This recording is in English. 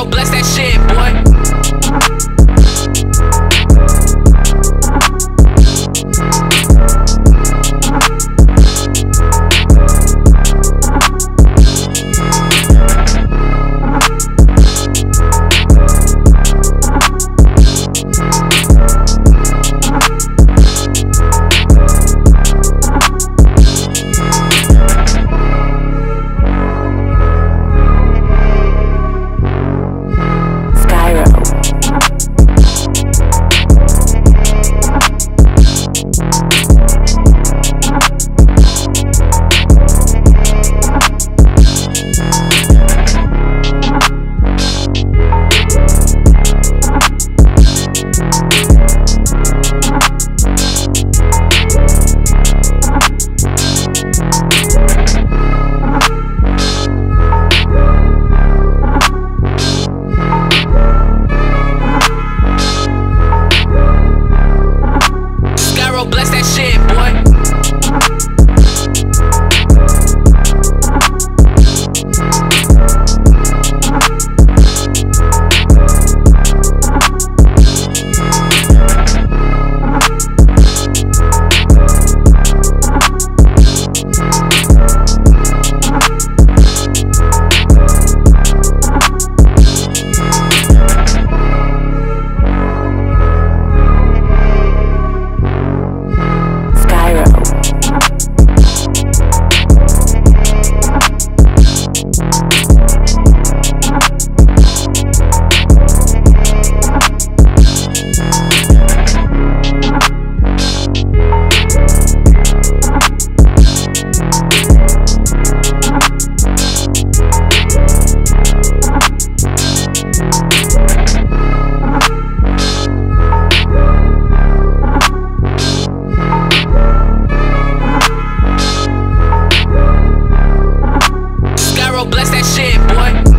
world bless that shit. that shit, boy.